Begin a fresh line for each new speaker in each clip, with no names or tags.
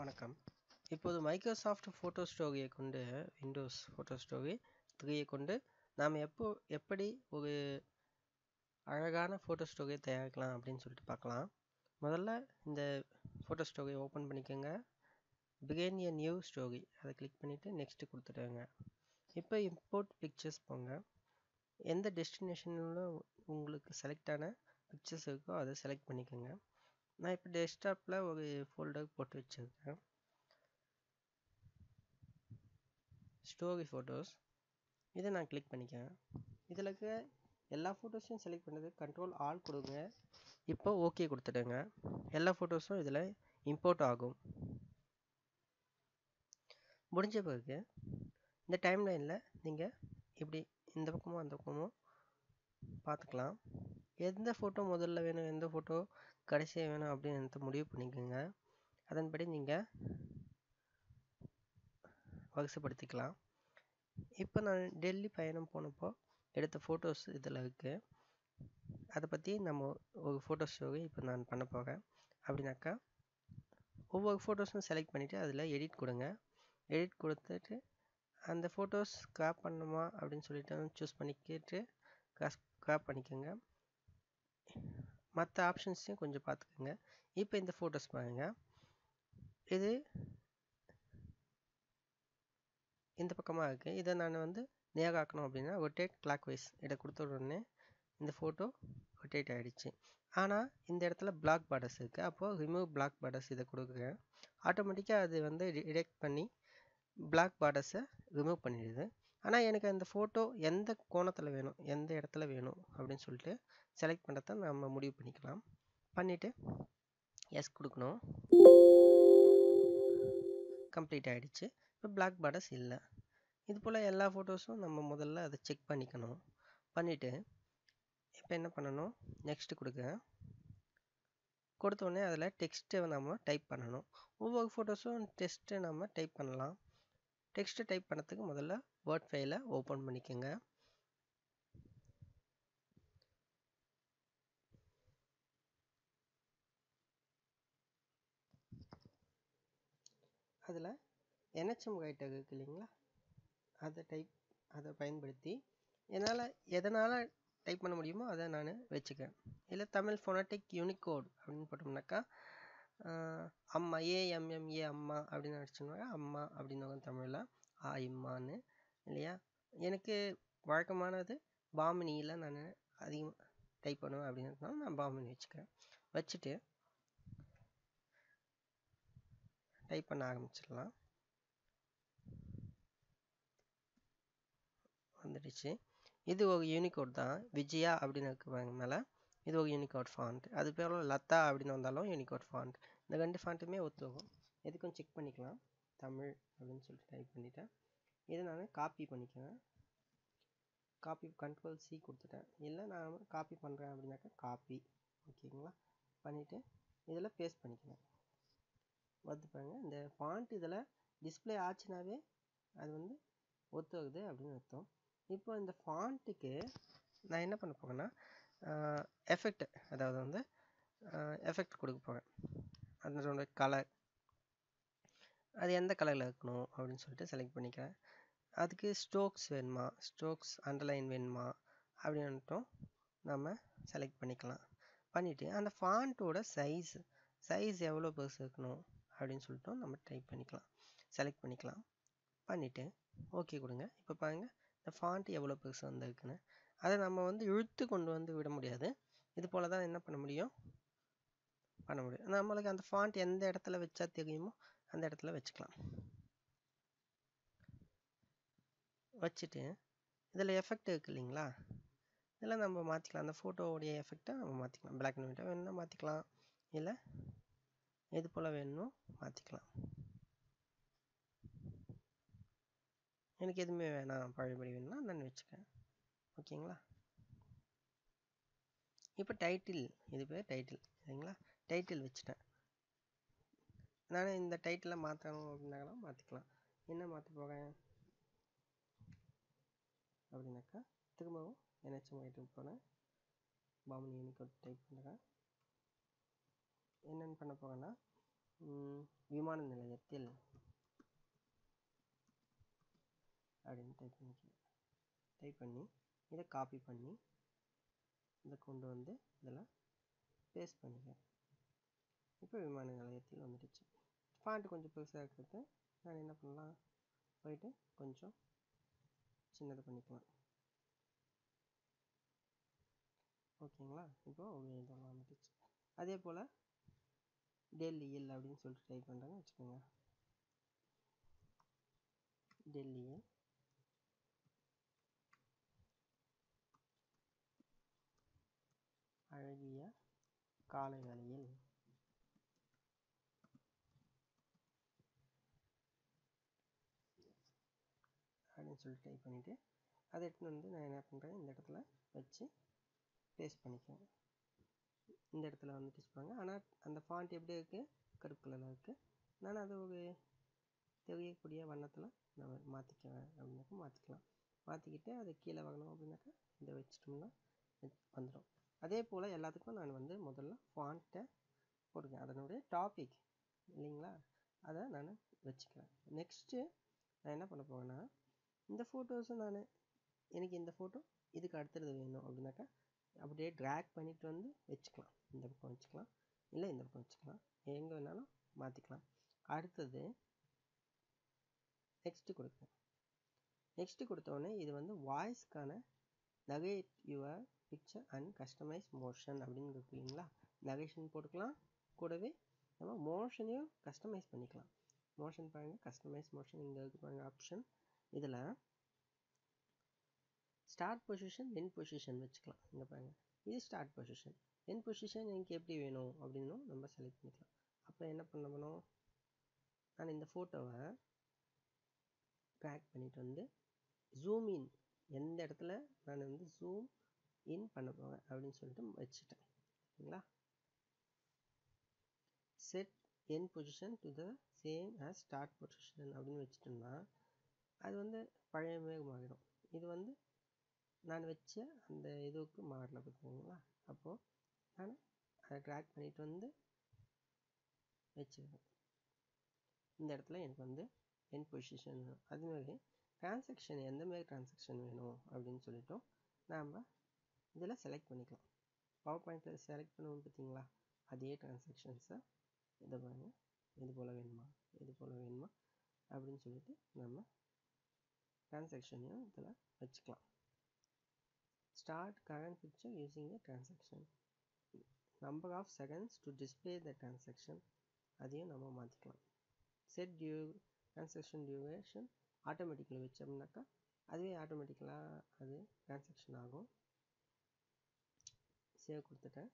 வணக்கம். இப்போது Microsoft photo ஸ்டோரியை கொண்டு விண்டோஸ் ஃபோட்டோ ஸ்டோரி த்ரீயை கொண்டு நாம் எப்போ எப்படி ஒரு அழகான ஃபோட்டோ ஸ்டோரியை தயாரிக்கலாம் அப்படின்னு சொல்லிட்டு பார்க்கலாம். முதல்ல இந்த ஃபோட்டோ ஸ்டோரியை ஓப்பன் பண்ணிக்கோங்க. பிகேன் எ நியூ ஸ்டோரி அதை கிளிக் பண்ணிவிட்டு நெக்ஸ்ட்டு கொடுத்துடுங்க. இப்போ இம்போர்ட் பிக்சர்ஸ் போங்க. எந்த டெஸ்டினேஷனில் உங்களுக்கு செலக்டான பிக்சர்ஸ் இருக்கோ அதை செலக்ட் பண்ணிக்கோங்க. நான் இப்போ டெஸ்க்டாப்பில் ஒரு ஃபோல்டர் போட்டு வச்சுருக்கேன். ஸ்டோரி ஃபோட்டோஸ் இதை நான் கிளிக் பண்ணிக்கிறேன். இதில் இருக்க எல்லா ஃபோட்டோஸையும் செலக்ட் பண்ணது கண்ட்ரோல் ஆல் கொடுங்க. இப்போ ஓகே கொடுத்துடுங்க. எல்லா ஃபோட்டோஸும் இதில் இம்போர்ட் ஆகும். முடிஞ்ச பிறகு இந்த டைம் லைனில் நீங்கள் இப்படி இந்த பக்கமும் அந்த பக்கமும் பார்த்துக்கலாம். எந்த ஃபோட்டோ முதல்ல வேணும்? எந்த ஃபோட்டோ கடைசியாக வேணும் அப்படின்னு முடிவு பண்ணிக்கோங்க. அதன்படி நீங்கள் வரிசைப்படுத்திக்கலாம் இப்போ நான் டெல்லி பயணம் போனப்போ எடுத்த ஃபோட்டோஸ் இதில் இருக்குது அதை பற்றி நம்ம ஒரு ஃபோட்டோ ஷோவை இப்போ நான் பண்ண போகிறேன் அப்படின்னாக்கா ஒவ்வொரு ஃபோட்டோஸும் செலக்ட் பண்ணிவிட்டு அதில் எடிட் கொடுங்க. எடிட் கொடுத்துட்டு அந்த ஃபோட்டோஸ் கிராப் பண்ணணுமா அப்படின்னு சொல்லிட்டு சூஸ் பண்ணிக்கிட்டு கிராஸ் கிராப் பண்ணிக்கோங்க. மற்ற ஆப்ஷன்ஸையும் கொஞ்சம் பார்த்துக்கோங்க இப்போ இந்த ஃபோட்டோஸ் பாருங்கள் இது இந்த பக்கமாக இருக்குது இதை நான் வந்து நேராக்கணும் அப்படின்னா ரொட்டேட் கிளாக் வைஸ் இதை கொடுத்த உடனே இந்த ஃபோட்டோ ரொட்டேட் ஆகிடுச்சு ஆனால் இந்த இடத்துல பிளாக் பார்டர்ஸ் இருக்குது அப்போது ரிமூவ் பிளாக் பார்டர்ஸ் இதை கொடுக்குறேன் ஆட்டோமேட்டிக்காக அது வந்து டிடெக்ட் பண்ணி பிளாக் பார்டர்ஸை ரிமூவ் பண்ணிடுது. ஆனால் எனக்கு அந்த ஃபோட்டோ எந்த கோணத்தில் வேணும் எந்த இடத்துல வேணும் அப்படின்னு சொல்லிட்டு செலக்ட் பண்ணுறத நம்ம முடிவு பண்ணிக்கலாம். பண்ணிவிட்டு எஸ் கொடுக்கணும். கம்ப்ளீட் ஆகிடுச்சு இப்போ பிளாக் பார்டர்ஸ் இல்லை. இது போல் எல்லா ஃபோட்டோஸும் நம்ம முதல்ல அதை செக் பண்ணிக்கணும். பண்ணிவிட்டு இப்போ என்ன பண்ணணும்? நெக்ஸ்ட்டு கொடுக்க கொடுத்தோடனே அதில் டெக்ஸ்ட்டை நம்ம டைப் பண்ணணும். ஒவ்வொரு ஃபோட்டோஸும் டெக்ஸ்ட்டு நம்ம டைப் பண்ணலாம். டெக்ஸ்ட்டு டைப் பண்ணுறதுக்கு முதல்ல வேர்ட் ஃபைலை ஓப்பன் பண்ணிக்கோங்க. அதில் என்ஹெச்எம் ரைட்டர் இருக்கு இல்லைங்களா? அதை டைப் அதை பயன்படுத்தி என்னால் எதனால் டைப் பண்ண முடியுமோ அதை நான் வச்சுக்கேன் இல்லை தமிழ் ஃபோனட்டிக் யூனிகோட் அப்படின்னு போட்டோம்னாக்கா அம்மா ஏஎம்எம்ஏ அம்மா அப்படின்னு அடிச்சோம்னாக்கா அம்மா அப்படின்னு தமிழில். ஆ இம்மான்னு. இல்லையா? எனக்கு வழக்கமானது பாமினியில் நான் அதிகமாக டைப் பண்ணுவேன் அப்படின்றதுனால நான் பாமினி வச்சுக்கிறேன். வச்சுட்டு டைப் பண்ண ஆரம்பிச்சிடலாம். வந்துடுச்சு. இது ஒரு யூனிகோட் தான். விஜயா அப்படின்னு இருக்குவாங்க மேலே. இது ஒரு யூனிகோட் ஃபாண்ட் அது பேர் லத்தா அப்படின்னு வந்தாலும் யூனிகோட் ஃபாண்ட் இந்த ரெண்டு ஃபாண்ட்டுமே ஒத்துவோம் எதுக்கும் செக் பண்ணிக்கலாம். தமிழ் அப்படின்னு சொல்லிட்டு டைப் பண்ணிட்டேன். இதை நான் காப்பி பண்ணிக்கிறேன் காப்பி கண்ட்ரோல் சி கொடுத்துட்டேன். இல்லை நான் காப்பி பண்ணுறேன் அப்படின்னாக்கா காப்பி ஓகேங்களா? பண்ணிவிட்டு இதில் பேஸ்ட் பண்ணிக்கிறேன் வந்து பாருங்கள் இந்த ஃபாண்ட் இதில் டிஸ்பிளே ஆச்சுனாவே அது வந்து ஒத்துக்குது அப்படின்னு அர்த்தம். இப்போ இந்த ஃபாண்ட்டுக்கு நான் என்ன பண்ண போகிறேன்னா எஃபெக்ட் அதாவது வந்து எஃபெக்ட் கொடுக்க போகிறேன் அதனோட கலர் அது எந்த கலரில் இருக்கணும் அப்படின்னு சொல்லிட்டு செலக்ட் பண்ணிக்கிறேன். அதுக்கு ஸ்ட்ரோக்ஸ் வேணுமா? ஸ்ட்ரோக்ஸ் அண்டர்லைன் வேணுமா? அப்படின்ட்டும் நம்ம செலக்ட் பண்ணிக்கலாம். பண்ணிவிட்டு அந்த ஃபாண்ட்டோட சைஸ் சைஸ் எவ்வளோ பெருசு இருக்கணும் அப்படின்னு சொல்லிட்டு நம்ம டைப் பண்ணிக்கலாம். செலக்ட் பண்ணிக்கலாம். பண்ணிவிட்டு ஓகே கொடுங்க. இப்போ பாருங்கள் இந்த ஃபாண்ட்டு எவ்வளோ பெருசு வந்திருக்குன்னு. அதை நம்ம வந்து இழுத்து கொண்டு வந்து விட முடியாது. இது போல் தான் என்ன பண்ண முடியும்? பண்ண முடியும். நம்மளுக்கு அந்த ஃபாண்ட் எந்த இடத்துல வச்சா தெரியுமோ அந்த இடத்துல வச்சுக்கலாம். வச்சுட்டு இதில் எஃபெக்ட் இருக்குது இல்லைங்களா? இதில் நம்ம மாற்றிக்கலாம் அந்த ஃபோட்டோவுடைய எஃபெக்டை நம்ம மாற்றிக்கலாம் பிளாக் அண்ட் ஒயிட்டாக வேணும்னா மாற்றிக்கலாம் இல்லை எது போல் வேணும் மாற்றிக்கலாம் எனக்கு எதுவுமே வேணாம். பழையபடி வேணும்னா நான் வச்சுக்கேன் ஓகேங்களா? இப்போ டைட்டில் இது பேர் டைட்டில் சரிங்களா? டைட்டில் வச்சுட்டேன். நான் இந்த டைட்டிலை மாற்றணும் அப்படின்னாக்கலாம் மாற்றிக்கலாம் என்ன மாற்ற போகிறேன் அப்படின்னாக்கா திரும்பவும் என்ஹெச்எம் ஐட்டம் போனேன் பாமன் யூனிகோட் டைப் பண்ணுறேன் என்னென்னு பண்ண போகிறேன்னா விமான நிலையத்தில் அப்படின்னு டைப் பண்ணிக்கிறேன் டைப் பண்ணி இதை காப்பி பண்ணி இதை கொண்டு வந்து இதில் பேஸ்ட் பண்ணிக்கிறேன் இப்போ விமான நிலையத்தில் வந்துடுச்சு. ஃபாண்ட் கொஞ்சம் பெருசாக இருக்கிறது நான் என்ன பண்ணலாம்? போயிட்டு கொஞ்சம் சின்னது பண்ணிக்கலாம். ஓகேங்களா? இப்போது இதெல்லாம் வந்துடுச்சு அதே போல் டெல்லியில் அப்படின்னு சொல்லிட்டு டைப் பண்ணுறேன்னு வச்சுக்கோங்க. டெல்லியில் அழகிய காலை வேளையில் அப்படின்னு சொல்லிட்டு டைப் பண்ணிவிட்டு அதை எடுத்துன்னு வந்து நான் என்ன பண்ணுறேன் இந்த இடத்துல வச்சு பேஸ்ட் பண்ணிக்குவேன். இந்த இடத்துல வந்துட்டு வச்சுப்பாங்க ஆனால் அந்த ஃபாண்ட் எப்படி இருக்குது கருப்பு கலரில் இருக்குது நான் அதை ஒரு தெரியக்கூடிய வண்ணத்தில் நான் மாற்றிக்குவேன் அப்படின்னாக்கா மாற்றிக்கலாம் மாற்றிக்கிட்டு அதை கீழே வாங்கணும் அப்படின்னாக்கா இதை வச்சிட்டோம்னா வந்துடும். அதே போல் எல்லாத்துக்கும் நான் வந்து முதல்ல ஃபாண்ட்டை போடுவேன் அதனுடைய டாபிக் இல்லைங்களா? அதை நான் வச்சுக்கிறேன் நெக்ஸ்ட்டு நான் என்ன பண்ண போகிறேன்னா இந்த ஃபோட்டோஸும் நான் எனக்கு இந்த ஃபோட்டோ இதுக்கு அடுத்தது வேணும் அப்படின்னாக்கா அப்படியே ட்ராக் பண்ணிட்டு வந்து வச்சுக்கலாம். இந்த பக்கம் வச்சுக்கலாம். இல்லை இந்த பக்கம் வச்சுக்கலாம். எங்கே வேணாலும் மாற்றிக்கலாம் அடுத்தது நெக்ஸ்ட்டு கொடுக்குறேன் நெக்ஸ்ட்டு கொடுத்தோடனே இது வந்து வாய்ஸ்க்கான narrate your picture and customize motion அப்படின்னு இருக்கு இல்லைங்களா? நகேஷன் போட்டுக்கலாம். கூடவே நம்ம மோஷனையும் கஸ்டமைஸ் பண்ணிக்கலாம். மோஷன் பாருங்கள் கஸ்டமைஸ் மோஷன் இங்கே இருக்கு பாருங்கள் ஆப்ஷன் இதில் ஸ்டார்ட் பொசிஷன் என் பொசிஷன் வச்சுக்கலாம். இங்கே பாருங்கள் இது ஸ்டார்ட் பொசிஷன் என் பொசிஷன் எனக்கு எப்படி வேணும் அப்படின்னும் நம்ம செலக்ட் பண்ணிக்கலாம். அப்போ என்ன பண்ணணும் நான் இந்த ஃபோட்டோவை ட்ராக் பண்ணிட்டு வந்து ஜூம் இன் எந்த இடத்துல நான் வந்து ஜூம் இன் பண்ண போவேன் அப்படின்னு சொல்லிட்டு வச்சுட்டேன். சரிங்களா? Set end position to the same as start position அப்படின்னு வச்சுட்டோம்னா அது வந்து பழைய மேகமாகிடும். இது வந்து நான் வச்ச அந்த இதுவுக்கு மாறல பார்த்துக்கோங்களா அப்போது நான் அதை ட்ராக் பண்ணிட்டு வந்து வச்சுருவேன் இந்த இடத்துல எனக்கு வந்து என் பொசிஷன் வேணும். அதுமாதிரி டிரான்சாக்ஷன் எந்த மாதிரி டிரான்சாக்ஷன் வேணும் அப்படின்னு சொல்லிட்டோம் நாம் இதில் செலக்ட் பண்ணிக்கலாம். பவர் பாயிண்ட்டில் செலக்ட் பண்ணுவோம் பார்த்தீங்களா அதே டிரான்சாக்ஷன்ஸை இதை பாருங்கள் இது போல் வேணுமா? இது போல் வேணுமா? அப்படின்னு சொல்லிட்டு நம்ம டிரான்சாக்ஷனையும் இதில் வச்சுக்கலாம். Start current picture using a transaction. Number of seconds to display the transaction. அதையும் நம்ம மாற்றிக்கலாம் செட் டியூ டிரான்சாக்ஷன் டியூரேஷன் ஆட்டோமேட்டிக்கில் வச்சோம்னாக்கா அதுவே ஆட்டோமேட்டிக்கலாக அது டிரான்சாக்ஷன் ஆகும். சேவ் கொடுத்துட்டேன்.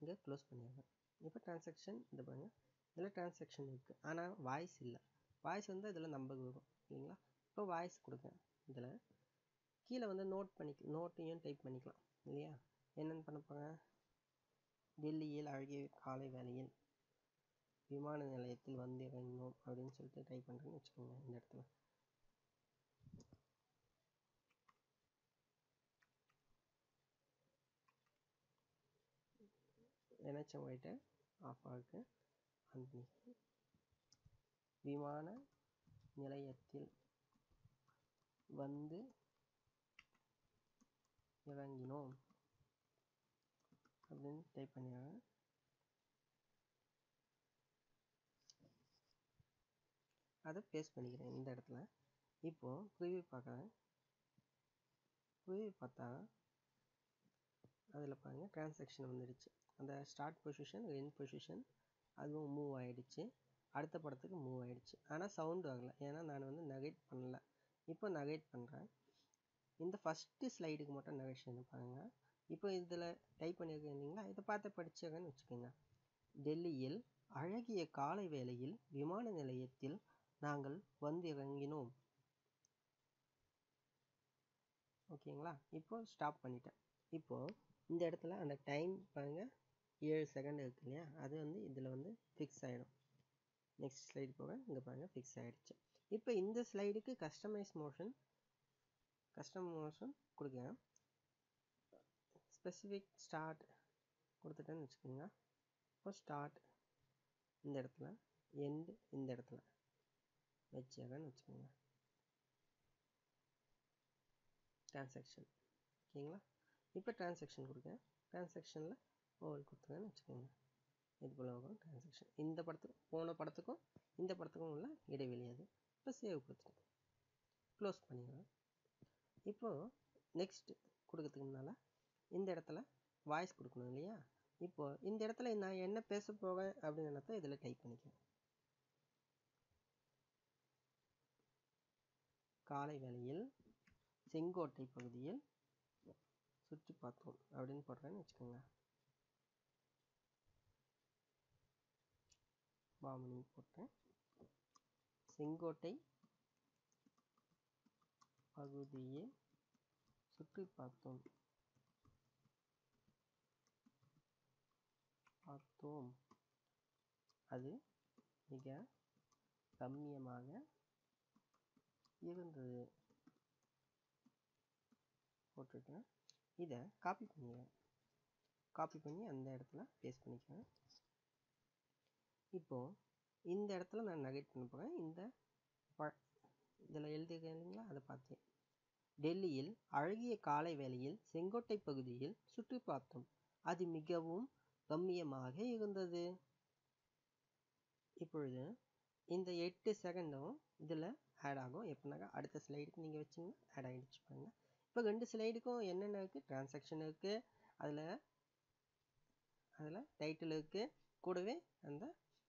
இங்கே க்ளோஸ் பண்ணிடுறேன் இப்போ டிரான்சாக்ஷன் இது பாருங்கள் இதில் டிரான்சாக்ஷன் இருக்குது ஆனால் வாய்ஸ் இல்லை. வாய்ஸ் வந்து இதில் நம்பர் வரும். இல்லைங்களா? இப்போ வாய்ஸ் கொடுங்க இதில் கீழே வந்து நோட் பண்ணி நோட்டையும் டைப் பண்ணிக்கலாம். இல்லையா? என்னென்னு பண்ண போகிறேன் டெல்லியில் அழகிய காலை வேலையில் விமான நிலையத்தில் வந்து இறங்கினோம் அப்படின்னு சொல்லிட்டு டைப் பண்ணுறேன்னு வச்சுக்கோங்க இந்த இடத்துல. என்ஹெச்எம் ஒயிட்டை ஆஃப் ஆகுது அந்த விமான நிலையத்தில் வந்து இறங்கினோம். அப்படின்னு டைப் பண்ணிடுறேன் அதை பேஸ்ட் பண்ணிக்கிறேன் இந்த இடத்துல. இப்போது ப்ரிவியூ பார்க்குறேன். ப்ரிவியூ பார்த்தா அதில் பாருங்கள் டிரான்சாக்ஷன் வந்துடுச்சு. அந்த ஸ்டார்ட் பொசிஷன் என் பொசிஷன் அதுவும் மூவ் ஆகிடுச்சு அடுத்த படத்துக்கு மூவ் ஆகிடுச்சு ஆனால் சவுண்டு வரல ஏன்னா நான் வந்து நெகட் பண்ணலை. இப்போ நகேட் பண்ணுறேன் இந்த ஃபஸ்ட்டு ஸ்லைடுக்கு மட்டும் நகேஷன் பாருங்கள் இப்போ இதில் டைப் பண்ணியிருக்கீங்களா இதை பார்த்து படிச்சிருக்கேன்னு வச்சுக்கோங்க. டெல்லியில் அழகிய காலை வேளையில் விமான நிலையத்தில் நாங்கள் வந்து இறங்கினோம் ஓகேங்களா? இப்போ ஸ்டாப் பண்ணிட்டேன். இப்போது இந்த இடத்துல அந்த டைம் பாருங்கள் ஏழு செகண்ட் இருக்கு இல்லையா? அது வந்து இதில் வந்து ஃபிக்ஸ் ஆகிடும் நெக்ஸ்ட் ஸ்லைடு போக இங்கே பாருங்கள் ஃபிக்ஸ் ஆகிடுச்சு இப்போ இந்த ஸ்லைடுக்கு கஸ்டமைஸ் மோஷன் கஸ்டம் மோஷன் கொடுக்குறேன். ஸ்பெசிஃபிக் ஸ்டார்ட் கொடுத்துட்டேன்னு வச்சுக்கோங்க. இப்போ ஸ்டார்ட் இந்த இடத்துல எண்டு இந்த இடத்துல வச்சாங்கன்னு வச்சுக்கோங்க. டிரான்சாக்ஷன் ஓகேங்களா? இப்போ டிரான்சாக்ஷன் கொடுக்குறேன். டிரான்சாக்ஷனில் ஓவல் கொடுத்துருங்கன்னு வச்சுக்கோங்க. இது போல் ஆகும் டிரான்சாக்ஷன் இந்த படத்துக்கு போன படத்துக்கும் இந்த படத்துக்கும் உள்ள இடைவெளி அது. இப்போ சேவ் கொடுத்துருங்க க்ளோஸ் பண்ணிடலாம் இப்போது நெக்ஸ்ட் கொடுக்கறதுக்குனால இந்த இடத்துல வாய்ஸ் கொடுக்கணும் இல்லையா இப்போது இந்த இடத்துல நான் என்ன பேச போவேன் அப்படின்னு இதில் டைப் பண்ணிக்கிறேன் காலை வேளையில் செங்கோட்டை பகுதியில் சுற்றி பார்த்தோம் அப்படின்னு போடுறேன்னு வச்சுக்கோங்க பாமணி போட்டேன் செங்கோட்டை பகுதியை சுற்றி பார்த்தோம். பார்த்தோம். அது மிக கம்மியமாக இருந்தது. போட்டிருக்கேன் இதை காப்பி பண்ணிக்கிறேன் காப்பி பண்ணி அந்த இடத்துல பேஸ்ட் பண்ணிக்கிறேன். இப்போது இந்த இடத்துல நான் நகேட் பண்ண போகிறேன் இந்த ப இதில் எழுதியிருக்கேன் அதை பார்த்தேன். டெல்லியில் அழகிய காலை வேளையில் செங்கோட்டை பகுதியில் சுற்றி பார்த்தோம் அது மிகவும் கம்மியமாக இருந்தது. இப்பொழுது இந்த எட்டு செகண்டும் இதில் ஆட் ஆகும். எப்படின்னாக்கா அடுத்த ஸ்லைடுக்கு நீங்கள் வச்சிங்கன்னா ஆட் ஆகிடுச்சு பாருங்க. இப்போ ரெண்டு ஸ்லைடுக்கும் என்னென்ன இருக்குது டிரான்சாக்ஷன் இருக்குது அதில் அதில் டைட்டில் இருக்குது கூடவே அந்த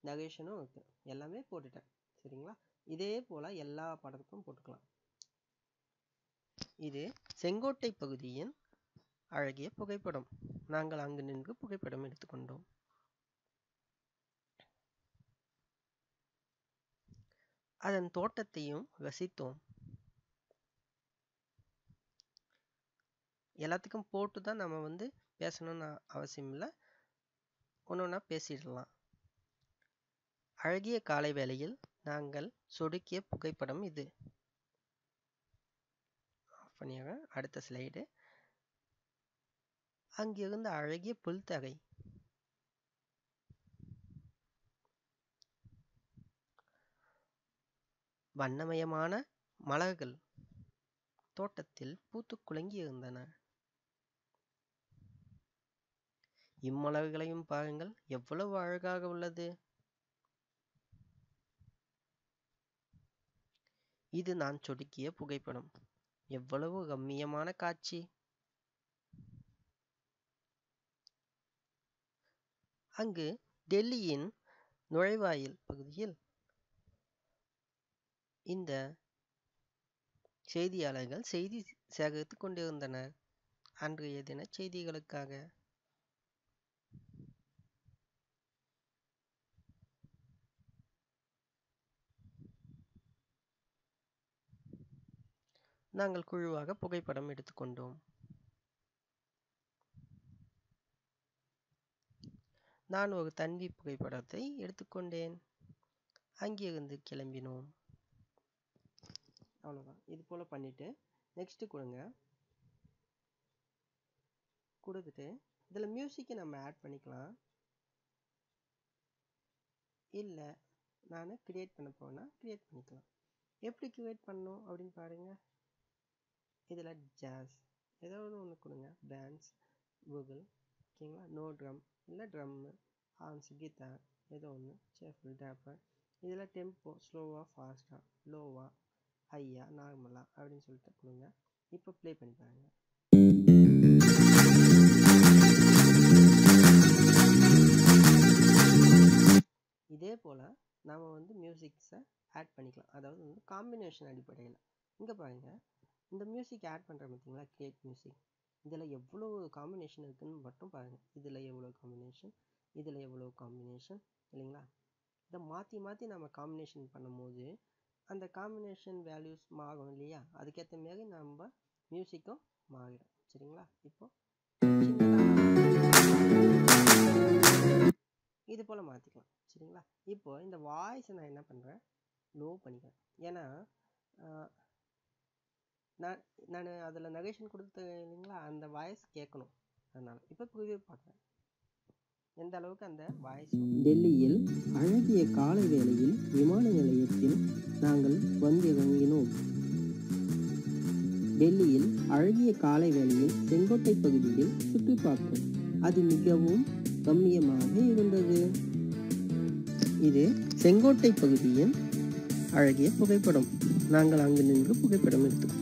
நகேஷனும் இருக்குது எல்லாமே போட்டுட்டேன். சரிங்களா? இதே போல் எல்லா படத்துக்கும் போட்டுக்கலாம். இது செங்கோட்டை பகுதியின் அழகிய புகைப்படம். நாங்கள் அங்கு நின்று புகைப்படம் எடுத்துக்கொண்டோம். அதன் தோட்டத்தையும் ரசித்தோம். எல்லாத்துக்கும் போட்டு தான் நம்ம வந்து பேசணும்னு அவசியம் இல்லை ஒன்று ஒன்றா பேசிடலாம். அழகிய காலை வேளையில் நாங்கள் சொடுக்கிய புகைப்படம் இது. அடுத்த ஸ்லைடு அங்கிருந்த அழகிய புல்தகை. வண்ணமயமான மலர்கள் தோட்டத்தில் பூத்து குலுங்கி இருந்தன இம்மலர்களையும் பாருங்கள். எவ்வளவு அழகாக உள்ளது. இது நான் சொடுக்கிய புகைப்படம். எவ்வளவு ரம்மியமான காட்சி? அங்கு டெல்லியின் நுழைவாயில் பகுதியில் இந்த செய்தியாளர்கள் செய்தி சேகரித்துக் கொண்டிருந்தனர். அன்றைய தின செய்திகளுக்காக. நாங்கள் குழுவாக புகைப்படம் எடுத்துக்கொண்டோம். நான் ஒரு தன்வி புகைப்படத்தை எடுத்துக்கொண்டேன். அங்கிருந்து கிளம்பினோம். அவ்வளோதான் இது போல் பண்ணிவிட்டு நெக்ஸ்ட்டு கொடுங்க. கொடுத்துட்டு இதில் மியூசிக்கை நம்ம ஆட் பண்ணிக்கலாம். இல்லை நான் க்ரியேட் பண்ண போனால் க்ரியேட் பண்ணிக்கலாம். எப்படி க்ரியேட் பண்ணணும் அப்படின்னு பாருங்கள் இதில் ஜாஸ் ஏதாவது ஒன்று கொடுங்க. டான்ஸ் கூகுள் ஓகேங்களா? நோ ட்ரம் இல்லை ட்ரம்மு ஹார்ன்ஸ் கிட்டார் ஏதோ ஒன்று சேஃபுல் டேப்பர் இதில் டெம்போ ஸ்லோவாக ஃபாஸ்ட்டாக லோவாக ஹையா நார்மலாக அப்படின்னு சொல்லிட்டு கொடுங்க. இப்போ ப்ளே பண்ணி பாருங்கள் இதே போல் நாம் வந்து மியூசிக்ஸை ஆட் பண்ணிக்கலாம். அதாவது வந்து காம்பினேஷன் அடிப்படையில். இங்கே பாருங்கள் இந்த மியூசிக் ஆட் பண்ணுற பார்த்தீங்களா கிரியேட் மியூசிக் இதில் எவ்வளோ காம்பினேஷன் இருக்குதுன்னு மட்டும் பாருங்கள் இதில் எவ்வளோ காம்பினேஷன் இதில் எவ்வளோ காம்பினேஷன் இல்லைங்களா? இதை மாற்றி மாற்றி நம்ம காம்பினேஷன் பண்ணும்போது அந்த காம்பினேஷன் வேல்யூஸ் மாறும் இல்லையா? அதுக்கேற்ற மாரி நம்ம மியூசிக்கும் மாறிடும். சரிங்களா? இப்போ இது போல் மாற்றிக்கலாம் சரிங்களா? இப்போ இந்த வாய்ஸை நான் என்ன பண்ணுறேன் லோ பண்ணிக்கிறேன். ஏன்னா நான் நான் அதில் நகேஷன் கொடுத்த இல்லைங்களா அந்த வாய்ஸ் கேட்கணும் அதனால் இப்போ ப்ரிவியூ பார்க்குறேன் எந்த அளவுக்கு அந்த வாய்ஸ்
டெல்லியில் அழகிய காலை வேளையில் விமான நிலையத்தில் நாங்கள் வந்திறங்கினோம். டெல்லியில் அழகிய காலை வேளையில் செங்கோட்டை பகுதியில் சுற்றி பார்த்தோம் அது மிகவும் கம்மியமாக இருந்தது. இது செங்கோட்டை பகுதியின் அழகிய புகைப்படம். நாங்கள் அங்கு நின்று புகைப்படம் எடுத்தோம்.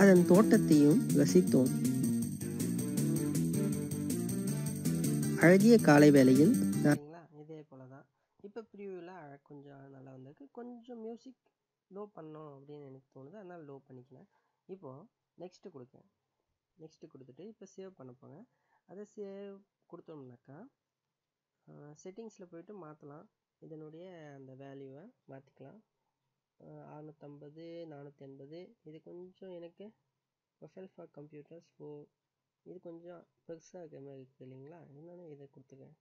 அதன் தோட்டத்தையும் ரசித்தோம். அழகிய காலை வேளையில்
சரிங்களா? இதே போல தான் இப்போ ப்ரிவியூவில் கொஞ்சம் நல்லா வந்திருக்கு. கொஞ்சம் மியூசிக் லோ பண்ணோம் அப்படின்னு எனக்கு தோணுது. அதனால் லோ பண்ணிக்கலாம் இப்போது நெக்ஸ்ட்டு கொடுக்கேன். நெக்ஸ்ட்டு கொடுத்துட்டு இப்போ சேவ் பண்ண போங்க அதை சேவ் கொடுத்தோம்னாக்கா செட்டிங்ஸில் போயிட்டு மாற்றலாம் இதனுடைய அந்த வேல்யூவை மாற்றிக்கலாம் அறநூற்றம்பது நானூற்றி எண்பது இது கொஞ்சம் எனக்கு ஸ்பெஷல் ஃபார் கம்ப்யூட்டர்ஸ் ஃபோர் இது கொஞ்சம் பெருசாக இருக்கிற மாதிரி இருக்குது இல்லைங்களா? என்னென்ன இதை கொடுத்துக்கேன்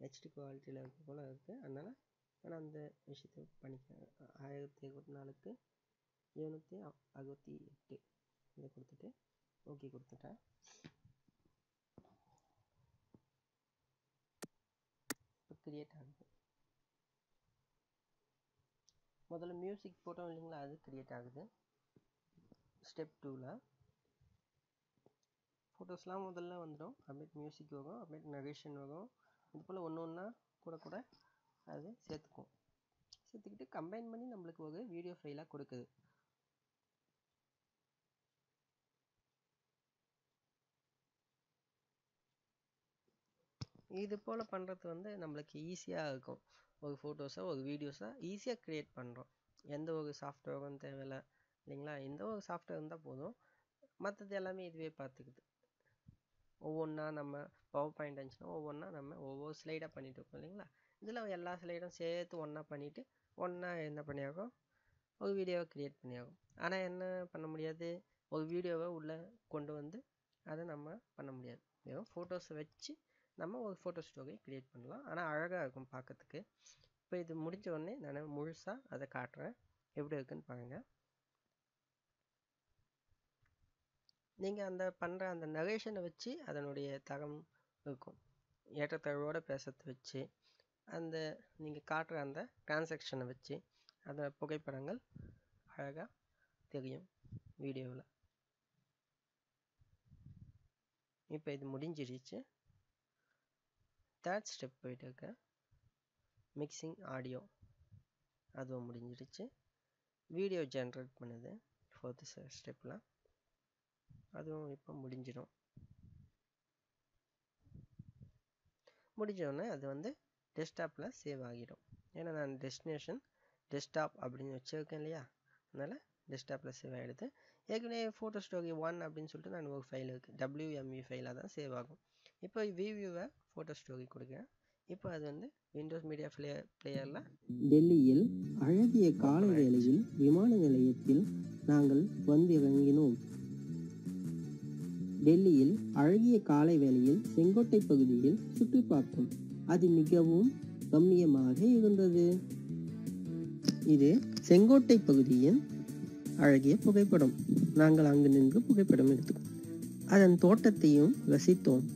ஹெச்டி குவாலிட்டியில் இருக்க போல் இருக்குது அதனால் நான் அந்த விஷயத்தை பண்ணிக்கிறேன். ஆயிரத்தி இருபத்தி நாலுக்கு எழுநூற்றி அறுபத்தி எட்டு. இதை கொடுத்துட்டு ஓகே கொடுத்துட்டேன். இப்போ கிரியேட் ஆகுது. முதல்ல மியூசிக் போட்டோம் இல்லைங்களா? அது க்ரியேட் ஆகுது. ஸ்டெப் டூவில் ஃபோட்டோஸ்லாம் முதல்ல வந்துடும் அப்டேட் மியூசிக் வரும் அப்டேட் நரேஷன் வரும். இது போல் ஒன்று ஒன்றா கூட கூட அது சேர்த்துக்கும் சேர்த்துக்கிட்டு கம்பைன் பண்ணி நம்மளுக்கு ஒரு வீடியோ ஃபைலாக கொடுக்குது. இது போல் பண்ணுறது வந்து நம்மளுக்கு ஈஸியாக இருக்கும். ஒரு ஃபோட்டோஸை ஒரு வீடியோஸை ஈஸியாக க்ரியேட் பண்ணுறோம் எந்த ஒரு சாஃப்ட்வேரும் தேவையில்லை இல்லைங்களா? எந்த ஒரு சாஃப்ட்வேர் இருந்தால் போதும். மற்றது எல்லாமே இதுவே பார்த்துக்குது ஒவ்வொன்றா நம்ம பவர் பாயிண்ட் இருந்துச்சுன்னா ஒவ்வொன்றா நம்ம ஒவ்வொரு ஸ்லைடாக பண்ணிட்டு இருக்கோம் இல்லைங்களா? இதில் எல்லா ஸ்லைடும் சேர்த்து ஒன்றா பண்ணிவிட்டு ஒன்றா என்ன பண்ணியாகும்? ஒரு வீடியோவை க்ரியேட் பண்ணியாகும். ஆனால் என்ன பண்ண முடியாது? ஒரு வீடியோவை உள்ளே கொண்டு வந்து அதை நம்ம பண்ண முடியாது. வெறும் ஃபோட்டோஸை வச்சு நம்ம ஒரு ஃபோட்டோ ஸ்டோரி க்ரியேட் பண்ணலாம். ஆனால் அழகாக இருக்கும் பார்க்கறதுக்கு. இப்போ இது முடிஞ்ச உடனே நான் முழுசாக அதை காட்டுறேன். எப்படி இருக்குன்னு பாருங்கள் நீங்கள் அந்த பண்ணுற அந்த நரேஷனை வச்சு அதனுடைய தரம் இருக்கும். ஏற்றத்தாழ்வோடு பேசுறது வச்சு அந்த நீங்கள் காட்டுற அந்த டிரான்சாக்ஷனை வச்சு அந்த புகைப்படங்கள் அழகாக தெரியும் வீடியோவில் இப்போ இது முடிஞ்சிருச்சு. தேர்ட் ஸ்டெப் போயிட்டு இருக்க. மிக்சிங் ஆடியோ அதுவும் முடிஞ்சிடுச்சு. வீடியோ ஜென்ரேட் பண்ணுது. ஃபோர்த்து ஸ்டெப்பில் அதுவும் இப்போ முடிஞ்சிடும். முடிஞ்சோடனே அது வந்து டெஸ்க்டாப்பில் சேவ் ஆகிடும். ஏன்னா நான் டெஸ்டினேஷன் டெஸ்க்டாப் அப்படின்னு வச்சுருக்கேன் இல்லையா? அதனால் டெஸ்க்டாப்பில் சேவ் ஆகிடுது ஏற்கனவே ஃபோட்டோ ஸ்டோரி ஒன் அப்படின்னு சொல்லிட்டு நான் ஒரு ஃபைல் இருக்குது டபிள்யூஎம்இ ஃபைலாக தான் சேவ் ஆகும். இப்போ விவியூவை ஃபோட்டோ ஸ்டோரி கொடுக்குறேன். இப்போ அது வந்து விண்டோஸ் மீடியா பிளேயர் பிளேயரில்
டெல்லியில் அழகிய காலை வேளையில் விமான நிலையத்தில் நாங்கள் வந்து இறங்கினோம் டெல்லியில் அழகிய காலை வேளையில் செங்கோட்டை பகுதியில் சுற்றி பார்த்தோம். அது மிகவும் கம்மியமாக இருந்தது. இது செங்கோட்டை பகுதியின் அழகிய புகைப்படம். நாங்கள் அங்கு நின்று புகைப்படம் எடுத்தோம் அதன் தோட்டத்தையும் ரசித்தோம்.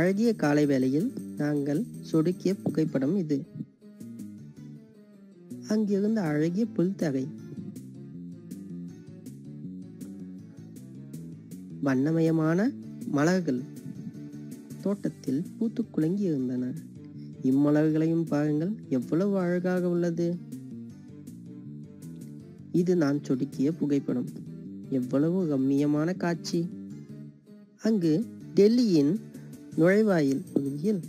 அழகிய காலை வேளையில் நாங்கள் சொடுக்கிய புகைப்படம் இது. அங்கிருந்த அழகிய புல்தகை வண்ணமயமான மலர்கள் தோட்டத்தில் பூத்து குலுங்கி இருந்தன இம்மலர்களையும் பாருங்கள் எவ்வளவு அழகாக உள்ளது. இது நான் சொடுக்கிய புகைப்படம். எவ்வளவு ரம்மியமான காட்சி. அங்கு டெல்லியின் நுழைவாயில் பகுதியில்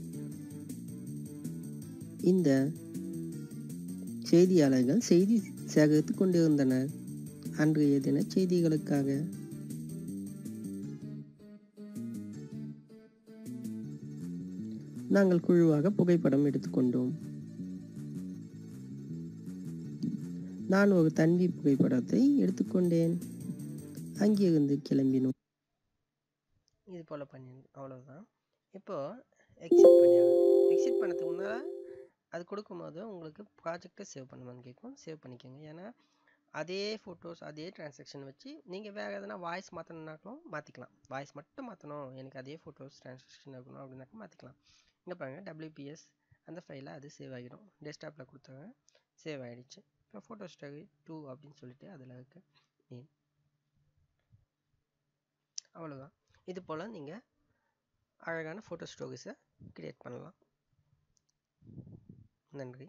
இந்த செய்தியாளர்கள் செய்தி சேகரித்துக் கொண்டிருந்தனர். அன்றைய தின செய்திகளுக்காக. நாங்கள் குழுவாக புகைப்படம் எடுத்துக்கொண்டோம் நான் ஒரு தன்வி புகைப்படத்தை எடுத்துக்கொண்டேன் அங்கிருந்து கிளம்பினோம்.
இது போல் பண்ணி அவ்வளோதான் இப்போது எக்ஸிட் பண்ணியாகும் எக்ஸிட் பண்ணதுக்கு முன்னால் அது கொடுக்கும்போது உங்களுக்கு ப்ராஜெக்டை சேவ் பண்ணுமான்னு கேட்கும். சேவ் பண்ணிக்கோங்க. ஏன்னா அதே ஃபோட்டோஸ் அதே டிரான்சாக்ஷன் வச்சு நீங்கள் வேறு எதனா வாய்ஸ் மாற்றணுன்னாலும் மாற்றிக்கலாம் வாய்ஸ் மட்டும் மாற்றணும் எனக்கு அதே ஃபோட்டோஸ் டிரான்சாக்ஷன் இருக்கணும் அப்படின்னாக்கா மாற்றிக்கலாம் இங்கே பாருங்கள் டபிள்யூபிஎஸ் அந்த ஃபைலில் அது சேவ் ஆகிடும். டெஸ்க்டாப்பில் கொடுத்தாங்க. சேவ் ஆகிடுச்சு இப்போ ஃபோட்டோ ஸ்டோரி டூ அப்படின்னு சொல்லிட்டு அதில் இருக்குது நேம் அவ்வளோதான் இது போல் நீங்கள் அழகான ஃபோட்டோ ஸ்டோரிஸை க்ரியேட் பண்ணலாம். நன்றி.